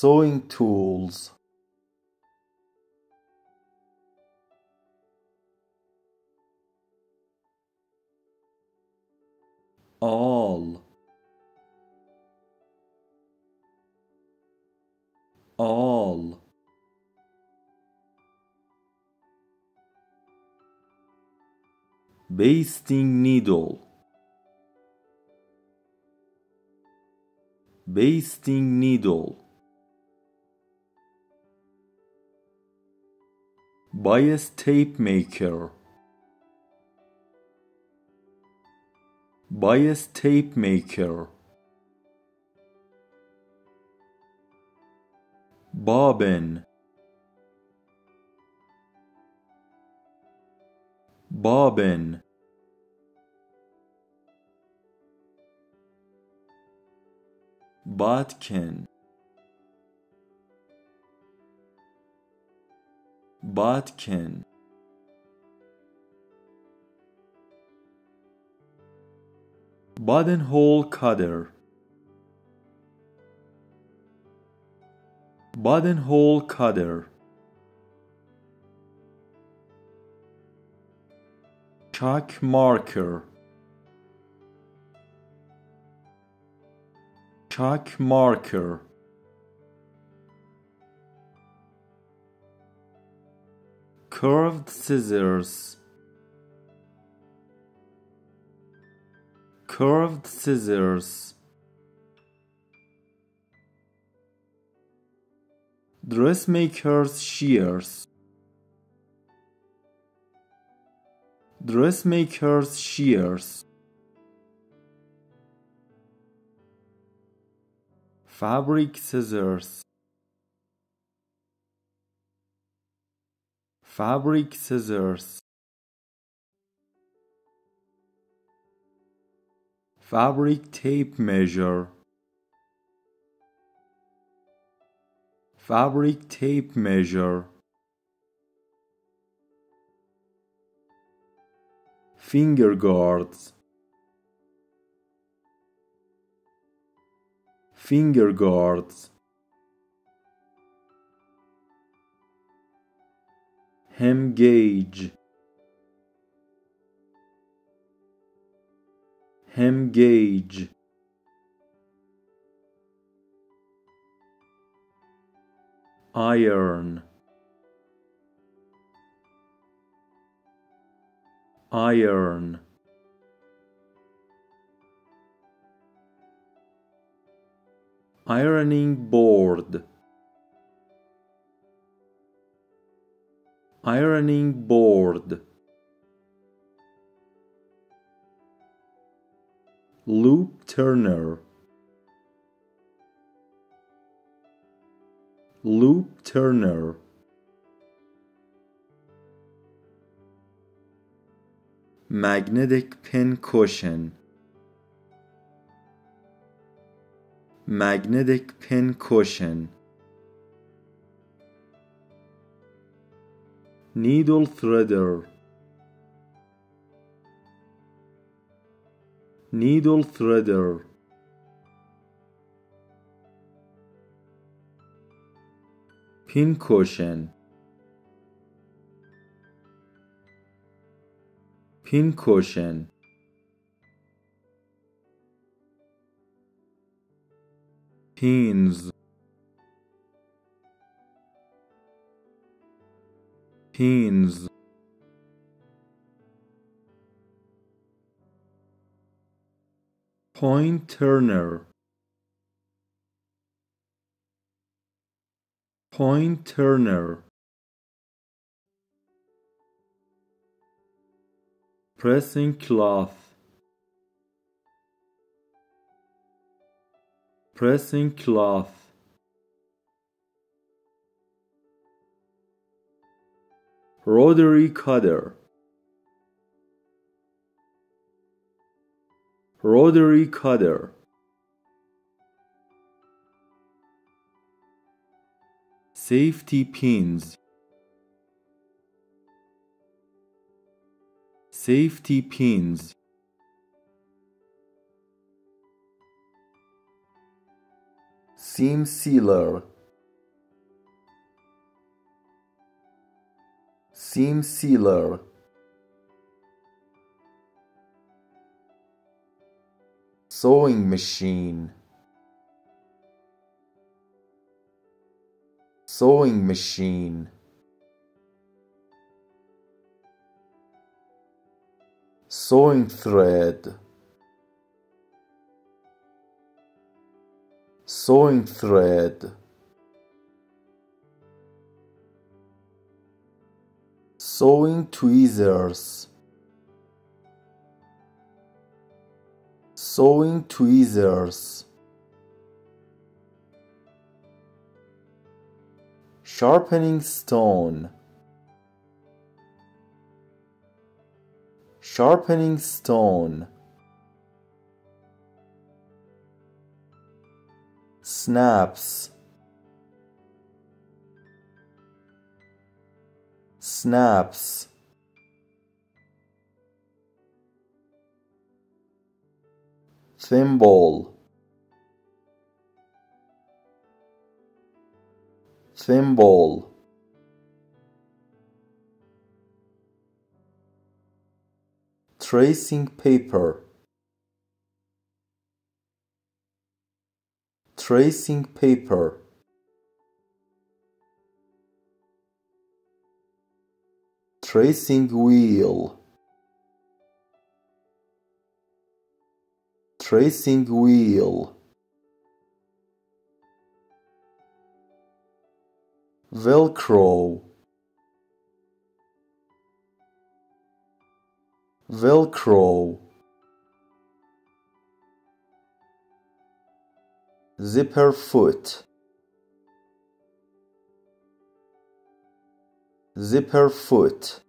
sewing tools. Awl. Awl. Basting needle. Basting needle bias tape maker. Bias tape maker. Bobbin. Bobbin. Bodkin bodkin buttonhole cutter buttonhole cutter chalk marker. Chalk marker curved scissors. Curved scissors. Dressmaker's shears. Dressmaker's shears. Fabric scissors fabric scissors. Fabric tape measure. Fabric tape measure. Finger guards. Finger guards hem gauge. Hem gauge. Iron. Iron. Ironing board ironing board. Loop turner. Loop turner. Magnetic pin cushion. Magnetic pin cushion needle threader. Needle threader. Pin cushion. Pin cushion. Pins pins point turner. Point turner. Pressing cloth. Pressing cloth rotary cutter. Rotary cutter. Safety pins. Safety pins. Seam sealer seam sealer. Sewing machine. Sewing machine. Sewing thread. Sewing thread sewing tweezers sewing tweezers sharpening stone. Sharpening stone. Snaps snaps. Thimble. Thimble. Tracing paper. Tracing paper tracing wheel. Tracing wheel. Velcro. Velcro. Zipper foot zipper foot